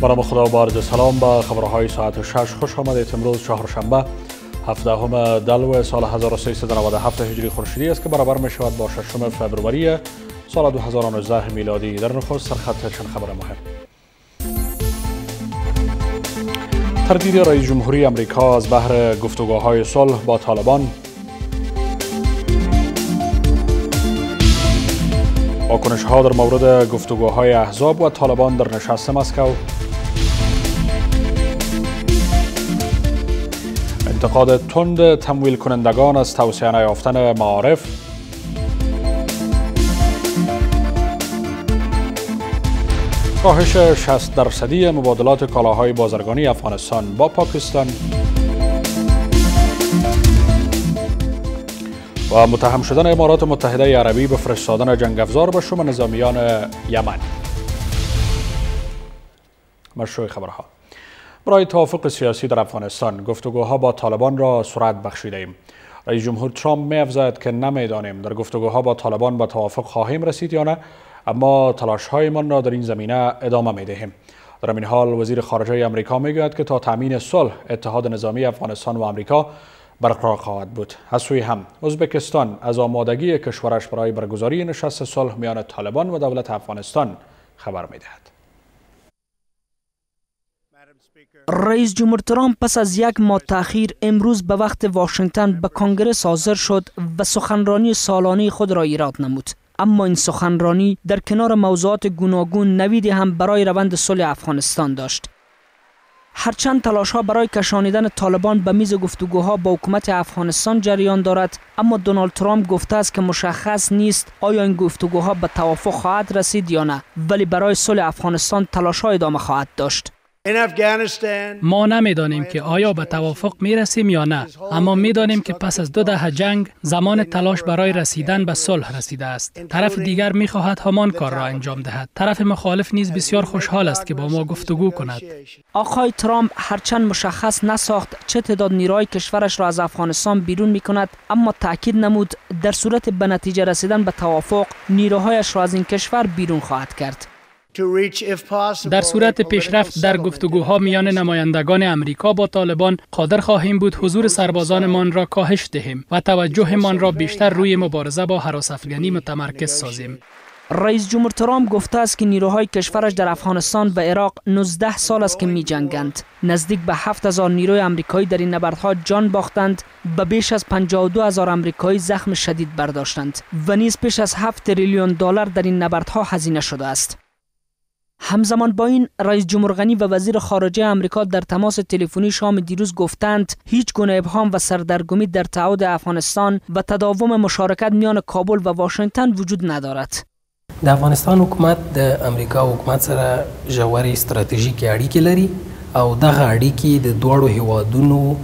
برام خدا بارد سلام به خبرهای ساعت 6 خوش آمدید. امروز چهارشنبه 17 همه دلو سال 1397 هجری خورشیدی است که برابر می شود با 6 فوریه سال 2019 میلادی. در نخست سرخط چند خبر مهم؟ تردید رئیس جمهوری امریکا از بحر گفتگوهای های صلح با طالبان. واکنش ها در مورد گفتگوهای احزاب و طالبان در نشست مسکو. انتقاد تند تمویل کنندگان از توسعه نیافتن معارف. کاهش 60 درصدی مبادلات کالاهای بازرگانی افغانستان با پاکستان. و متهم شدن امارات متحده عربی به فرستادن جنگ افزار به شما نظامیان یمن. مشروع خبرها. برای توافق سیاسی در افغانستان گفتگوها با طالبان را سرعت بخشیده ایم رئیس جمهور ترامپ می افزاید که نمی‌دانیم در گفتگوها با طالبان به توافق خواهیم رسید یا نه اما تلاش هایمان را در این زمینه ادامه می دهیم در این حال وزیر خارجه امریکا می گوید که تا تامین صلح اتحاد نظامی افغانستان و امریکا برقرار خواهد بود. از سوی هم ازبکستان از آمادگی کشورش برای برگزاری نشست صلح میان طالبان و دولت افغانستان خبر می دهد. رئیس جمهور ترامپ پس از یک ماه تاخیر امروز به وقت واشنگتن به کانگرس حاضر شد و سخنرانی سالانه خود را ایراد نمود. اما این سخنرانی در کنار موضوعات گوناگون نویدی هم برای روند صلح افغانستان داشت. هرچند تلاش ها برای کشانیدن طالبان به میز گفتگوها با حکومت افغانستان جریان دارد اما دونالد ترامپ گفته است که مشخص نیست آیا این گفتگوها به توافق خواهد رسید یا نه ولی برای صلح افغانستان تلاش ها ادامه خواهد داشت. ما نمی‌دانیم که آیا به توافق می رسیم یا نه اما می دانیم که پس از دو دهه جنگ زمان تلاش برای رسیدن به صلح رسیده است. طرف دیگر می خواهد همان کار را انجام دهد. طرف مخالف نیز بسیار خوشحال است که با ما گفتگو کند. آقای ترامپ هرچند مشخص نساخت چه تعداد نیروهای کشورش را از افغانستان بیرون می کند اما تاکید نمود در صورت به نتیجه رسیدن به توافق نیروهایش را از این کشور بیرون خواهد کرد. در صورت پیشرفت در گفتگوها میان نمایندگان امریکا با طالبان قادر خواهیم بود حضور سربازانمان را کاهش دهیم و توجهمان را بیشتر روی مبارزه با حراس افغانی متمرکز سازیم. رئیس جمهور ترامپ گفته است که نیروهای کشورش در افغانستان و عراق 19 سال است که می جنگند. نزدیک به 7000 نیروی امریکایی در این نبردها جان باختند و بیش از 52 هزار امریکایی زخم شدید برداشتند و نیز بیش از 7 تریلیون دلار در این نبردها هزینه شده است. همزمان با این رئیس جمهور غنی و وزیر خارجه آمریکا در تماس تلفنی شام دیروز گفتند هیچ گونه ابهام و سردرگمی در تعهد افغانستان و تداوم مشارکت میان کابل و واشنگتن وجود ندارد. د افغانستان حکومت د امریکا حکومت سره ژورې ستراتیژیکې اړیکې لري او دغه اړیکې د دواړو هیوادونو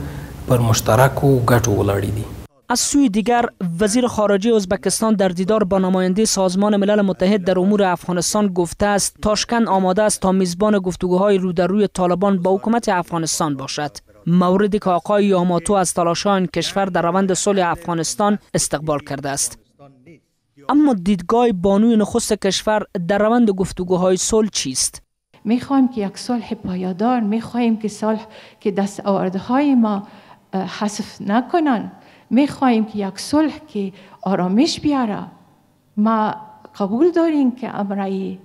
پر مشترکو ګټو ولاړې دي از سوی دیگر وزیر خارجه ازبکستان در دیدار با نماینده سازمان ملل متحد در امور افغانستان گفته است تاشکند آماده است تا میزبان گفتگوهای رو در روی طالبان با حکومت افغانستان باشد. موردی که آقای یاماتو از تلاشان کشور در روند صلح افغانستان استقبال کرده است. اما دیدگاه بانوی نخست کشور در روند گفتگوهای صلح چیست؟ می‌خواهیم که یک صلح پایدار می‌خواهیم که صلح که دست های ما حذف نکنند. می‌خواهیم که یک صلح که آرامش بیاره. ما قبول داریم که امرای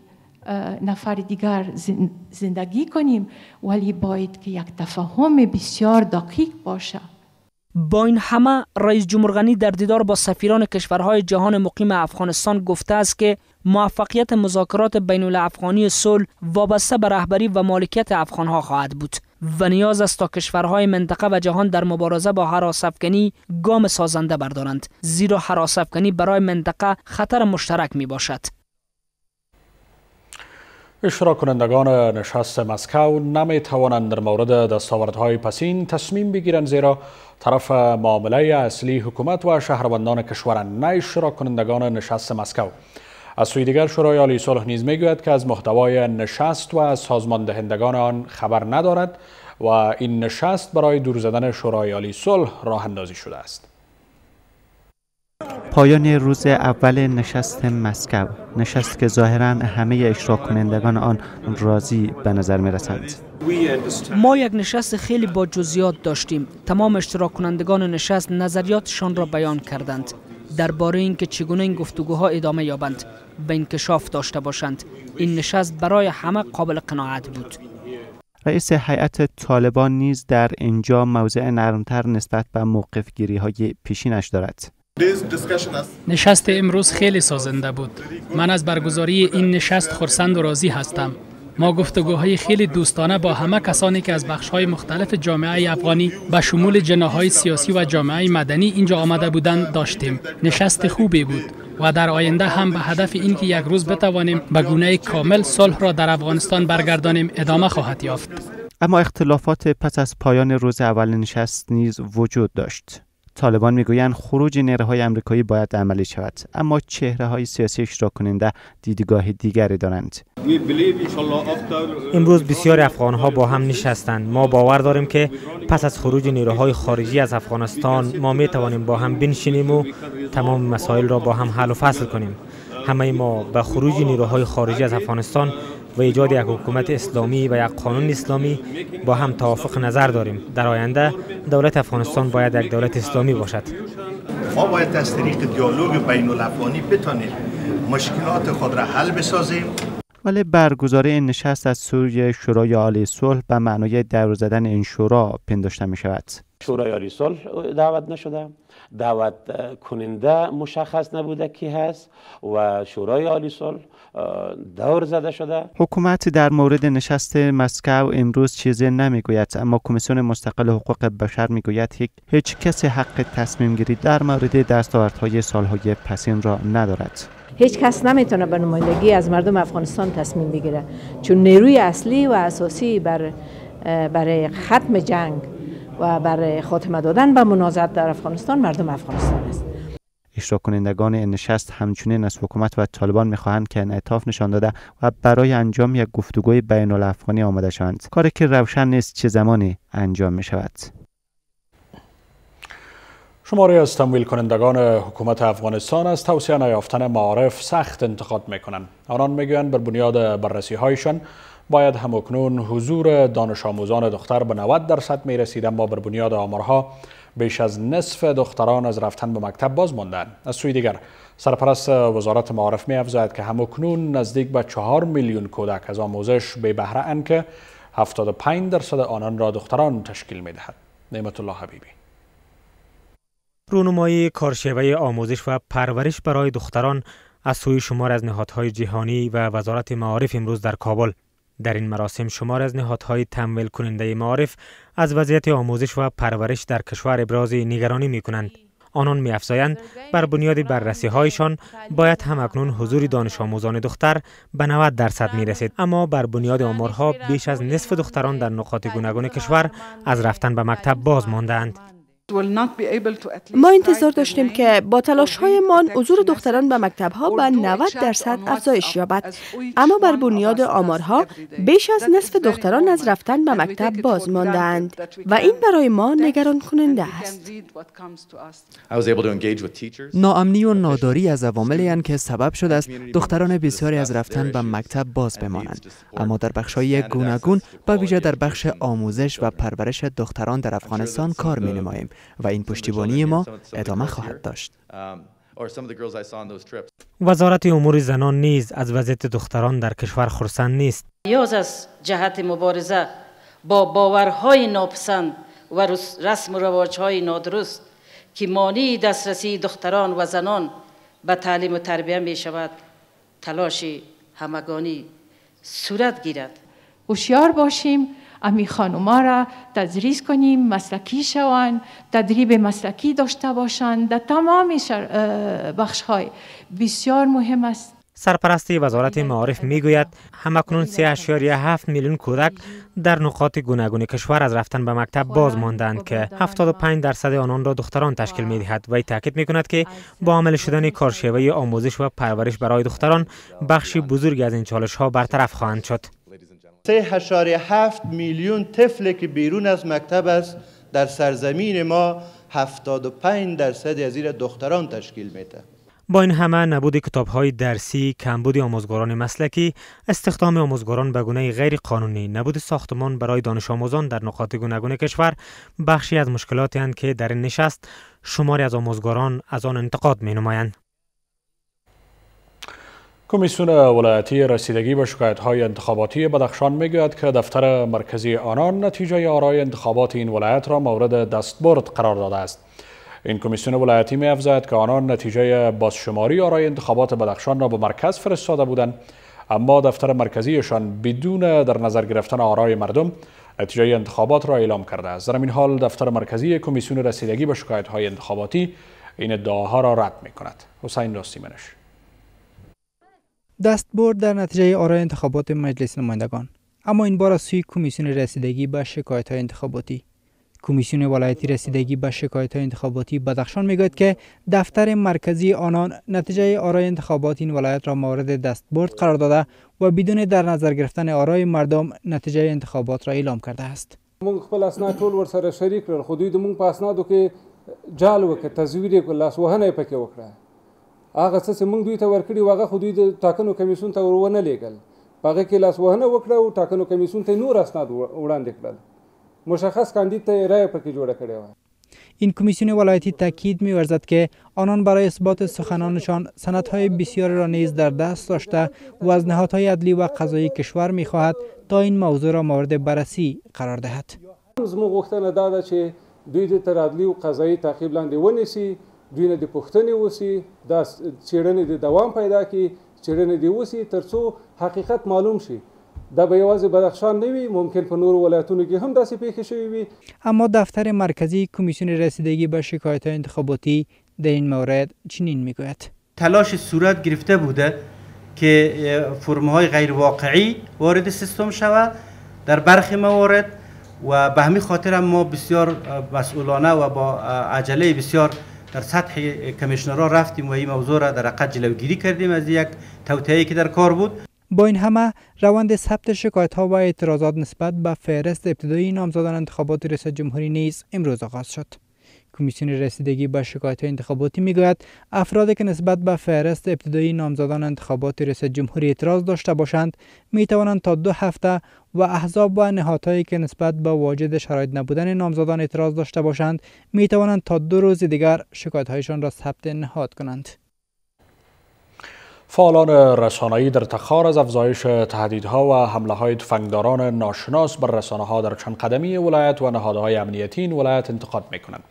نفر دیگر زندگی کنیم ولی باید که یک تفاهم بسیار دقیق باشه. با این همه رئیس جمهور غنی در دیدار با سفیران کشورهای جهان مقیم افغانستان گفته است که موفقیت مذاکرات بین الافغانی صلح وابسته به رهبری و مالکیت افغانها خواهد بود و نیاز است تا کشورهای منطقه و جهان در مبارزه با حراس افغانی گام سازنده بردارند زیرا حراس افغانی برای منطقه خطر مشترک می باشد اشتراک کنندگان نشست مسکو نمی توانند در مورد دستاوردهای پسین تصمیم بگیرند زیرا طرف معامله اصلی حکومت و شهروندان کشورند نه اشتراک کنندگان نشست مسکو. از سوی دیگر شورای عالی صلح نیز می‌گوید که از محتوای نشست و سازمان دهندگان آن خبر ندارد و این نشست برای دور زدن شورای عالی صلح راه اندازی شده است. پایان روز اول نشست مسکو. نشست که ظاهرا همه اشتراک کنندگان آن راضی به نظر می رسند. ما یک نشست خیلی با جزیات داشتیم. تمام اشتراک کنندگان نشست نظریاتشان را بیان کردند. درباره اینکه چگونه این گفتگوها ادامه یابند به انکشاف داشته باشند. این نشست برای همه قابل قناعت بود. رئیس هیئت طالبان نیز در اینجا موضع نرمتر نسبت به موقف گیری های پیشینش دارد. نشست امروز خیلی سازنده بود. من از برگزاری این نشست خرسند و راضی هستم. ما گفتگوهای خیلی دوستانه با همه کسانی که از بخشهای مختلف جامعه افغانی به شمول جناهای سیاسی و جامعه مدنی اینجا آمده بودند داشتیم. نشست خوبی بود و در آینده هم به هدف اینکه یک روز بتوانیم به گونه کامل صلح را در افغانستان برگردانیم ادامه خواهد یافت. اما اختلافات پس از پایان روز اول نشست نیز وجود داشت. طالبان می‌گویند خروج نیروهای آمریکایی باید عملی شود اما چهره های سیاسی اشتراک کننده دیدگاه دیگری دارند. امروز بسیار افغان ها با هم نشستند. ما باور داریم که پس از خروج نیروهای خارجی از افغانستان ما می توانیم با هم بنشینیم و تمام مسائل را با هم حل و فصل کنیم. همه ما به خروج نیروهای خارجی از افغانستان و ایجاد یک حکومت اسلامی و یک قانون اسلامی با هم توافق نظر داریم. در آینده دولت افغانستان باید یک دولت اسلامی باشد. ما باید از طریق دیالوگ بین الافغانی بتانیم مشکلات خود را حل بسازیم. ولی برگزاری این نشست از سوی شورای عالی صلح به معنای دور زدن این شورا پنداشته می شود شورای عالی صلح دعوت نشده. دعوت کننده مشخص نبوده کی هست و شورای عالی صلح دور زده شده. حکومت در مورد نشست مسکو امروز چیزی نمی‌گوید اما کمیسیون مستقل حقوق بشر می‌گوید هیچ کسی حق تصمیم گیری در مورد دستاوردهای سالهای پسین را ندارد. هیچ کس نمی‌تونه به نمایندگی از مردم افغانستان تصمیم بگیره چون نیروی اصلی و اساسی بر برای ختم جنگ و برای خاتمه دادن به منازعات در افغانستان مردم افغانستان است. اشتراک کنندگان این نشست همچنین از حکومت و طالبان می‌خواهند که انعطاف نشان داده و برای انجام یک گفتگوی بین الافغانی آماده شوند. کاری که روشن نیست چه زمانی انجام می شود شماری از تمویل کنندگان حکومت افغانستان از توصیه نیافتن معارف سخت انتقاد می‌کنند. آنان می‌گویند بر بنیاد بررسی هایشان باید همکنون حضور دانش آموزان دختر به 90 درصد می رسید اما بر بنیاد آمارها بیش از نصف دختران از رفتن به مکتب باز ماندن. از سوی دیگر سرپرست وزارت معارف می افزاید که همکنون نزدیک به چهار میلیون کودک از آموزش به بهره اند که 75 درصد آنان را دختران تشکیل می دهد نعمت الله حبیبی. رونمایی کارشیوه آموزش و پرورش برای دختران از سوی شمار از نهادهای جهانی و وزارت معارف امروز در کابل. در این مراسم شمار از نهادهای تمویل کننده معارف از وضعیت آموزش و پرورش در کشور ابراز نگرانی می کنند. آنان می افزایند بر بنیاد بررسی هایشان باید هم اکنون حضور دانش آموزان دختر به 90 درصد می رسید اما بر بنیاد آمارها بیش از نصف دختران در نقاط گوناگون کشور از رفتن به مکتب باز ماندند. ما انتظار داشتیم که با تلاش هایمان حضور دختران به مکتب ها به 90 درصد افزایش یابد اما بر بنیاد آمارها بیش از نصف دختران از رفتن به مکتب باز ماندند و این برای ما نگران کننده است. ناامنی و ناداری از عواملی که سبب شده است دختران بسیاری از رفتن به مکتب باز بمانند. اما در بخش‌های گوناگون با ویژه در بخش آموزش و پرورش دختران در افغانستان کار می نماییم و این پشتیبانی ما ادامه خواهد داشت. وزارت امور زنان نیز از وضعیت دختران در کشور خرسند نیست. نیاز از جهت مبارزه با باورهای ناپسند و رسم و رواجهای نادرست که مانع دسترسی دختران و زنان به تعلیم و تربیه می شود تلاش همگانی صورت گیرد هوشیار باشیم امی خانوما را تدریس کنیم مسلکی شوند تدریب مسلکی داشته باشند در تمام بخش های بسیار مهم است سرپرستی وزارت معارف می‌گوید همکنون 3.7 میلیون کودک در نقاط گوناگون کشور از رفتن به مکتب باز ماندند که 75 درصد آنان را دختران تشکیل می دهد و تاکید می کند که با عمل شدن کارشیوه آموزش و پرورش برای دختران بخشی بزرگی از این چالش ها برطرف خواهند شد. هفت میلیون طفل که بیرون از مکتب است در سرزمین ما 75 درصد از زیر دختران تشکیل میده با این همه نبود کتاب های درسی، کمبود آموزگاران مسلکی، استخدام آموزگاران به گونه غیر قانونی، نبود ساختمان برای دانش آموزان در نقاط گوناگون کشور بخشی از مشکلاتی هستند که در این نشست شماری از آموزگاران از آن انتقاد می نمایند. کمیسیون ولایتی رسیدگی به شکایت های انتخاباتی بدخشان می‌گوید که دفتر مرکزی آنان نتیجه آرای انتخابات این ولایت را مورد دستبرد قرار داده است. این کمیسیون ولایتی می افزاید که آنان نتیجه بازشماری آرای انتخابات بدخشان را به مرکز فرستاده بودند اما دفتر مرکزیشان بدون در نظر گرفتن آرای مردم نتیجه انتخابات را اعلام کرده است. در این حال دفتر مرکزی کمیسیون رسیدگی به شکایت های انتخاباتی این ادعاها را رد می کند حسین راستیمنش. دستبرد در نتیجه آرای انتخابات مجلس نمایندگان. اما این بار از سوی کمیسیون رسیدگی به شکایت های انتخاباتی. کمیسیون ولایتی رسیدگی به شکایت های انتخاباتی بدخشان می‌گوید که دفتر مرکزی آنان نتیجه آرای انتخابات این ولایت را مورد دستبرد قرار داده و بدون در نظر گرفتن آرای مردم نتیجه انتخابات را اعلام کرده است. مونږ خپل اسناد ټول ورسره شریک کړل خو دوی د مونږ په اسنادو کې جال وکړ تزویر یې لاس وهنه پکې وکړه. هغه څه چې مونږ دوی ته ورکړي واغه خو دوی د ټاکنو کمیسیون ته ورونه لیږل هغه کې لاس وهنه وکړه او ټاکنو کمیسیون ته نور اسناد وړاندې کړل. مشخص کاندید ته رای پکې جوړه کړې و این کمیسیون ولایتی تاکید می‌ورزد که آنان برای اثبات سخنانشان سندهای بسیاری را نیز در دست داشته و از نهادهای عدلی و قضایی کشور می‌خواهد تا این موضوع را مورد بررسی قرار دهد. زموږ غوښتنه دا ده چې دوی د تر عدلي او قضایي تعقیب لاندې ونیسي دوی نه د پوښتنې وسی دا څېړنې د دوام پیدا کړي څېړنې دې وسی ترڅو حقیقت معلوم شي. دا به یوازې بدخشان نه وي ممکن په نورو ولایتونو کې هم داسې پیښې شوي وي. اما دفتر مرکزی کمیسیون رسیدگی به شکایت انتخاباتی در این مورد چنین میگوید. تلاش صورت گرفته بوده که فرمهای غیر واقعی وارد سیستم شود در برخی موارد و به همین خاطر هم ما بسیار مسئولانه و با عجله بسیار در سطح کمیشنرها رفتیم و این موضوع را در حقیقت جلوگیری کردیم از یک توطئه‌ای که در کار بود. با این همه روند ثبت شکایت ها و اعتراضات نسبت به فهرست ابتدایی نامزدان انتخابات ریاست جمهوری نیز امروز آغاز شد. کمیسیون رسیدگی به شکایت انتخاباتی می‌گوید افرادی که نسبت به فهرست ابتدایی نامزدان انتخابات ریاست جمهوری اعتراض داشته باشند می توانند تا دو هفته و احزاب و نهادهایی که نسبت به واجد شرایط نبودن نامزدان اعتراض داشته باشند می توانند تا دو روز دیگر شکایت هایشان را ثبت نهاد کنند فعالان رسانه‌ای در تخار از افزایش تهدیدها و حمله های تفنگداران ناشناس بر رسانه ها در چند قدمی ولایت و نهادهای امنیتی این ولایت انتقاد می کنند.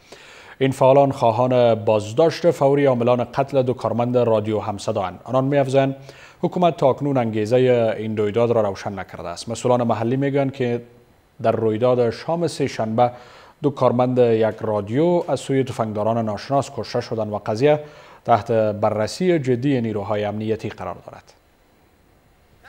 این فعالان خواهان بازداشت فوری عاملان قتل دو کارمند رادیو همصدا آنان می‌افزایند حکومت تا اکنون انگیزه این رویداد را روشن نکرده است مسئولان محلی می‌گویند که در رویداد شام سه شنبه دو کارمند یک رادیو از سوی تفنگداران ناشناس کشته شدند و قضیه تحت بررسی جدی نیروهای امنیتی قرار دارد.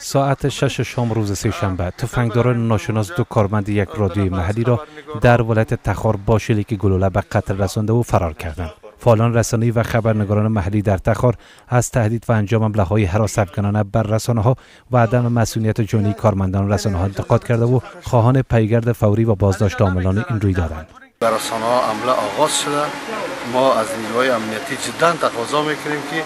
ساعت شش شام روز سه شنبه تفنگداران ناشناس دو کارمند یک رادیوی محلی را در ولایت تخار با شلیک گلوله به قتل رسانده و فرار کردند. فعالان رسانه‌ای و خبرنگاران محلی در تخار از تهدید و انجام حمله های حراس افکنانه بر رسانه ها و عدم مسئولیت جانی کارمندان رسانه ها انتقاد کرده و خواهان پیگرد فوری و بازداشت عاملان این روی دادند. بر رسانه ها آغاز شده ما از نیروهای امنیتی جدا تقاضا می‌کنیم که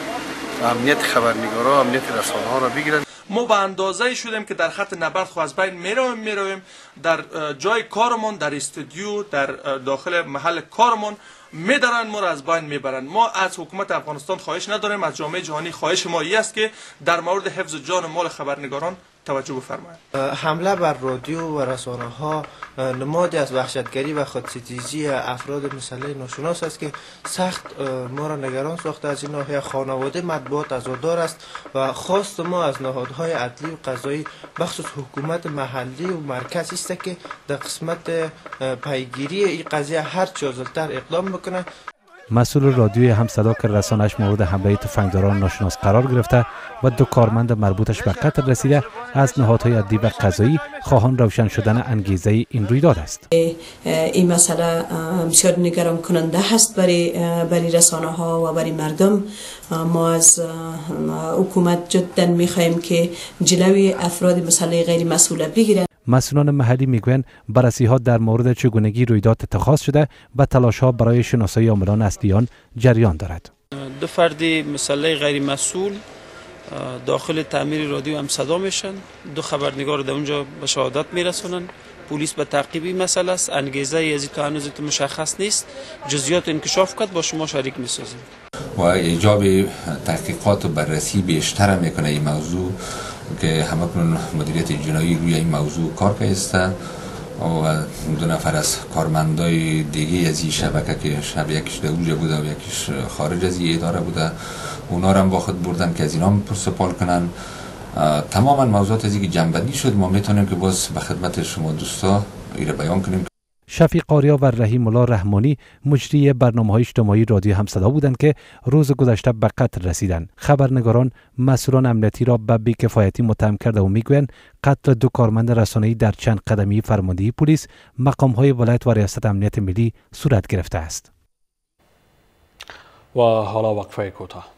امنیت خبرنگارا امنیت رسانه ها را بگیرن ما به اندازه شدیم که در خط نبرد خو از بین می‌رویم می‌رویم. در جای کارمون در استودیو در داخل محل کارمون میدارن ما را از بین می‌برن. ما از حکومت افغانستان خواهش نداریم از جامعه جهانی خواهش ما است که در مورد حفظ جان و مال خبرنگاران توجه بفرمایید. حمله بر رادیو و رسانه ها نمادی از وحشتگری و خودستیزی افراد مسئله ناشناس است که سخت ما را نگران ساخته از این ناحیه خانواده مطبوعات عزادار است و خواست ما از نهادهای عدلی و قضایی بخصوص حکومت محلی و مرکزی است که در قسمت پیگیری این قضیه هر چه اقدام بکنه. مسئول رادیوی هم صدا که رسانش مورد حمله تفنگداران ناشناس قرار گرفته و دو کارمند مربوطش به قتل رسیده از نهادهای عدلی و قضایی خواهان روشن شدن انگیزه این رویداد است. این مسئله بسیار نگران کننده هست برای برای رسانه ها و برای مردم. ما از حکومت جدا می‌خواهیم که جلوی افراد مسئله غیر مسئول بگیرند مسئولان محلی می‌گویند بررسی ها در مورد چگونگی رویداد اتخاذ شده و تلاش ها برای شناسایی عاملان اصلیان جریان دارد. دو فرد مسئله غیر مسئول داخل تعمیر رادیو هم صدا میشن. دو خبرنگار در اونجا به شهادت میرسونن. پلیس به تعقیبی مسئله است. انگیزه از تا هنوز مشخص نیست. جزئیات انکشاف کرد با شما شریک می‌سازیم. و ایجاب تحقیقات و بررسی بیشتر می‌کنه این موضوع که همه کنون مدیریت جنایی روی این موضوع کار است و دو نفر از کارمندای دیگه از این شبکه که شب یکیش در بوده و یکیش خارج از این اداره بوده اونا رو هم با خود بردن که از اینا هم پرسپال کنن. تماما موضوعات از که جنبندی شد ما می‌تونیم که باز به خدمت شما دوستا ایره بیان کنیم. شفیق آریا و رحیم الله رحمانی مجری برنامه های اجتماعی رادیو همصدا بودند که روز گذشته به قتل رسیدند خبرنگاران مسئولان امنیتی را به بیکفایتی متهم کرده و می‌گویند قتل دو کارمند رسانه‌ای در چند قدمی فرماندهی پلیس مقام های ولایت و ریاست امنیت ملی صورت گرفته است. و حالا وقفه کوتاه.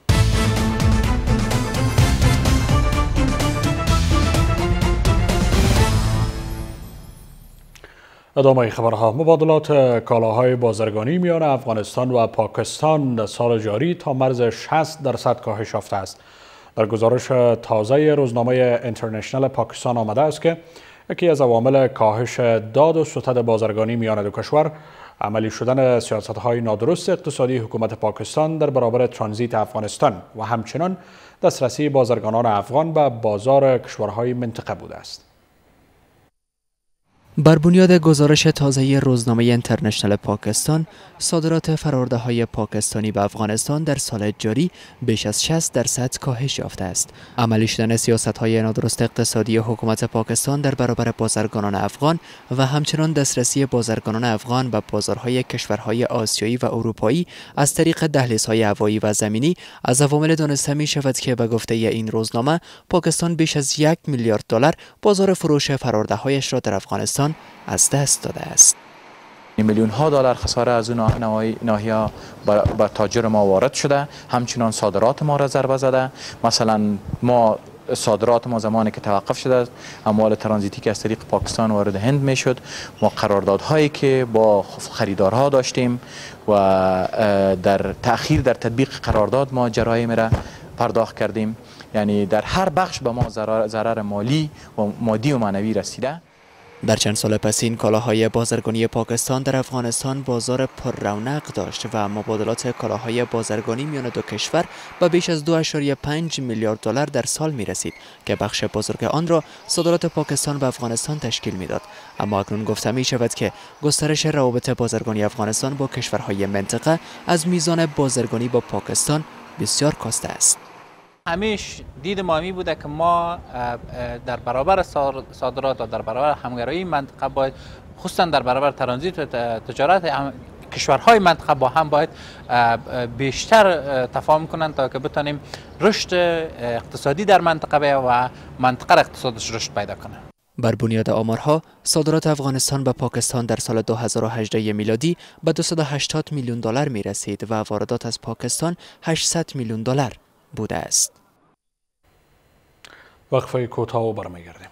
ادامه خبرها مبادلات کالاهای بازرگانی میان افغانستان و پاکستان در سال جاری تا مرز 60 درصد کاهش یافته است در گزارش تازه روزنامه اینترنشنال پاکستان آمده است که یکی از عوامل کاهش داد و ستد بازرگانی میان دو کشور عملی شدن سیاست های نادرست اقتصادی حکومت پاکستان در برابر ترانزیت افغانستان و همچنان دسترسی بازرگانان افغان به بازار کشورهای منطقه بوده است. بر بنیاد گزارش تازه روزنامه اینترنشنال پاکستان صادرات فرارده های پاکستانی به افغانستان در سال جاری بیش از 60 درصد کاهش یافته است. عملی شدن سیاست های نادرست اقتصادی حکومت پاکستان در برابر بازرگانان افغان و همچنان دسترسی بازرگانان افغان به بازارهای کشورهای آسیایی و اروپایی از طریق دهلیزهای هوایی و زمینی از عوامل دانسته می شود که به گفته این روزنامه پاکستان بیش از یک میلیارد دلار بازار فروش فرارده هایش را در افغانستان از دست داده است. میلیون ها دلار خساره از اون ناحیه بر تاجر ما وارد شده. همچنان صادرات ما را ضربه زده. مثلا ما صادرات ما زمانی که توقف شده اموال ترانزیتی که از طریق پاکستان وارد هند می شد ما قراردادهایی که با خریدارها داشتیم و در تأخیر در تطبیق قرارداد ما جرایم را پرداخت کردیم. یعنی در هر بخش به ما ضرر مالی و مادی و معنوی رسیده. در چند سال پسین کالاهای بازرگانی پاکستان در افغانستان بازار پر رونق داشت و مبادلات کالاهای بازرگانی میان دو کشور به بیش از 2.5 میلیارد دلار در سال می رسید که بخش بزرگ آن را صادرات پاکستان به افغانستان تشکیل می‌داد. اما اکنون گفته می شود که گسترش روابط بازرگانی افغانستان با کشورهای منطقه از میزان بازرگانی با پاکستان بسیار کاسته است. همیش دید ما می بوده که ما در برابر صادرات و در برابر همگرایی منطقه باید خصوصا در برابر ترانزیت و تجارت کشورهای منطقه با هم باید بیشتر تفاهم کنند تا که بتانیم رشد اقتصادی در منطقه و منطقه اقتصادش رشد پیدا کنه بر بنیاد آمارها صادرات افغانستان به پاکستان در سال 2018 میلادی به 280 میلیون دلار می رسید و واردات از پاکستان 800 میلیون دلار بوده است. وقفه کوتاه و برمیگردیم.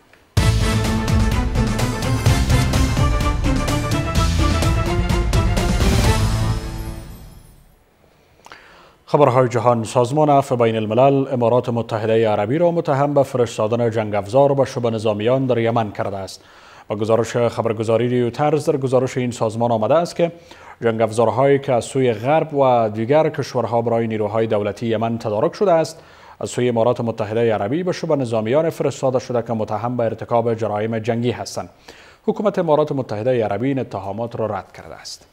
خبرهای جهان سازمان عفو بین الملل امارات متحده عربی را متهم به فرستادن جنگ افزار به شبه نظامیان در یمن کرده است و گزارش خبرگزاری ریوترز در گزارش این سازمان آمده است که جنگ افزارهایی که از سوی غرب و دیگر کشورها برای نیروهای دولتی یمن تدارک شده است از سوی امارات متحده عربی به شبه نظامیان فرستاده شده که متهم به ارتکاب جرایم جنگی هستند حکومت امارات متحده عربی این اتهامات را رد کرده است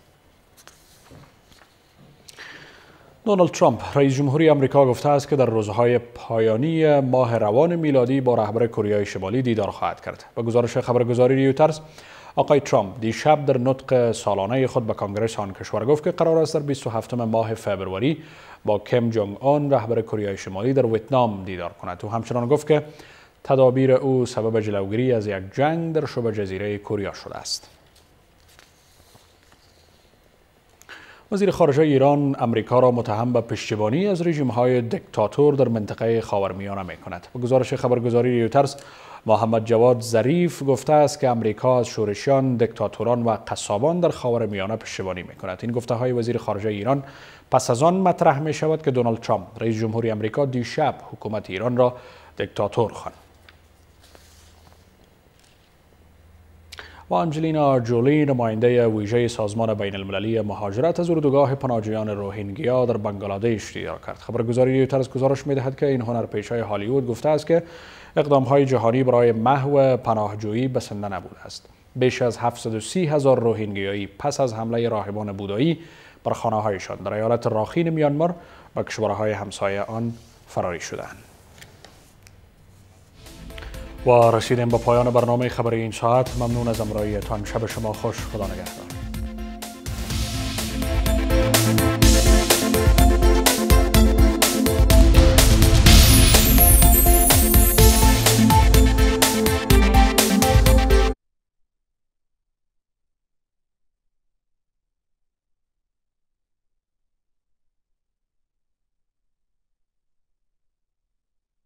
دونالد ترامپ رئیس جمهوری آمریکا گفته است که در روزهای پایانی ماه روان میلادی با رهبر کره شمالی دیدار خواهد کرد. به گزارش خبرگزاری ریوترز آقای ترامپ دیشب در نطق سالانه خود به کانگرس آن کشور گفت که قرار است در 27 ماه فبروری با کم جونگ آن رهبر کره شمالی در ویتنام دیدار کند. و همچنان گفت که تدابیر او سبب جلوگیری از یک جنگ در شبه جزیره کره شده است. وزیر خارجه ایران امریکا را متهم به پشتیبانی از رژیم های دیکتاتور در منطقه خاورمیانه می کند. به گزارش خبرگزاری ریوترز محمد جواد ظریف گفته است که امریکا از شورشیان، دیکتاتوران و قصابان در خاورمیانه پشتیبانی می کند. این گفته های وزیر خارجه ایران پس از آن مطرح می شود که دونالد ترامپ رئیس جمهوری امریکا دیشب حکومت ایران را دیکتاتور خواند. و انجلینا جولی نماینده ویژه سازمان بین المللی مهاجرت از اردوگاه پناهجویان روهینگیا در بنگلادش دیدار کرد. خبرگزاری ریوترز گزارش می‌دهد که این هنرپیشه هالیوود گفته است که اقدام های جهانی برای محو پناهجویی بسنده نبوده است. بیش از 730 هزار روهینگیایی پس از حمله راهبان بودایی بر خانه هایشان در ایالت راخین میانمار و کشورهای همسایه آن فراری شدند و رسیدیم به پایان برنامه خبری این ساعت. ممنون از امرایتان شب شما خوش. خدا نگهدار.